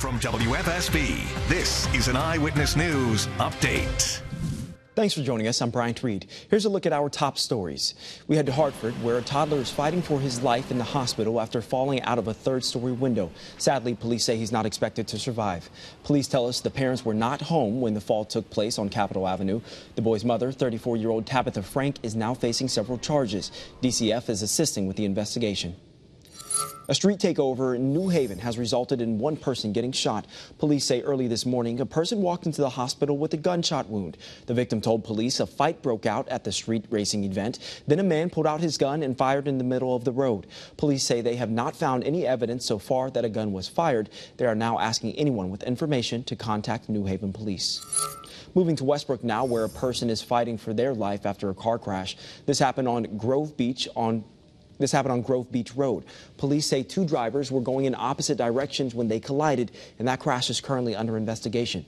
From WFSB, this is an Eyewitness News update. Thanks for joining us. I'm Bryant Reed. Here's a look at our top stories. We head to Hartford, where a toddler is fighting for his life in the hospital after falling out of a third story window. Sadly, police say he's not expected to survive. Police tell us the parents were not home when the fall took place on Capitol Avenue. The boy's mother, 34 year old Tabitha Frank, is now facing several charges. DCF is assisting with the investigation. A street takeover in New Haven has resulted in one person getting shot. Police say early this morning a person walked into the hospital with a gunshot wound. The victim told police a fight broke out at the street racing event. Then a man pulled out his gun and fired in the middle of the road. Police say they have not found any evidence so far that a gun was fired. They are now asking anyone with information to contact New Haven police. Moving to Westbrook now, where a person is fighting for their life after a car crash. This happened on Grove Beach on this happened on Grove Beach Road. Police say two drivers were going in opposite directions when they collided, and that crash is currently under investigation.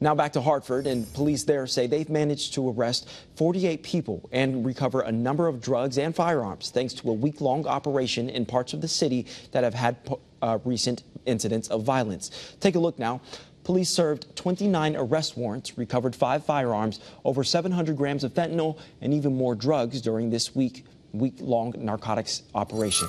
Now back to Hartford, and police there say they've managed to arrest 48 people and recover a number of drugs and firearms thanks to a week long operation in parts of the city that have had uh, recent incidents of violence. Take a look now. Police served 29 arrest warrants, recovered five firearms, over 700 grams of fentanyl, and even more drugs during this week week-long narcotics operation.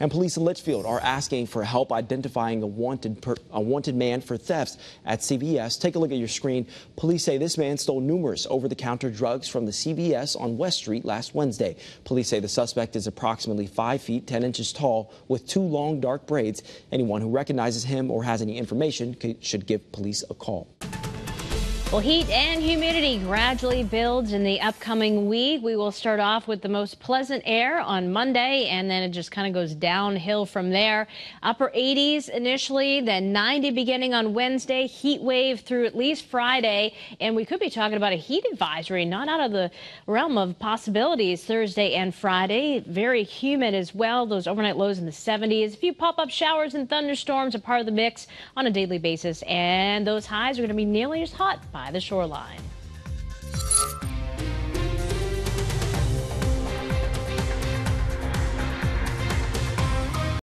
And police in Litchfield are asking for help identifying a wanted, per, a wanted man for thefts at CVS. Take a look at your screen. Police say this man stole numerous over-the-counter drugs from the CVS on West Street last Wednesday. Police say the suspect is approximately 5 feet 10 inches tall with two long dark braids. Anyone who recognizes him or has any information should give police a call. Well, heat and humidity gradually builds in the upcoming week. We will start off with the most pleasant air on Monday, and then it just kind of goes downhill from there. Upper 80s initially, then 90 beginning on Wednesday, heat wave through at least Friday, and we could be talking about a heat advisory, not out of the realm of possibilities Thursday and Friday. Very humid as well, those overnight lows in the 70s. A few pop-up showers and thunderstorms are part of the mix on a daily basis, and those highs are going to be nearly as hot by the shoreline.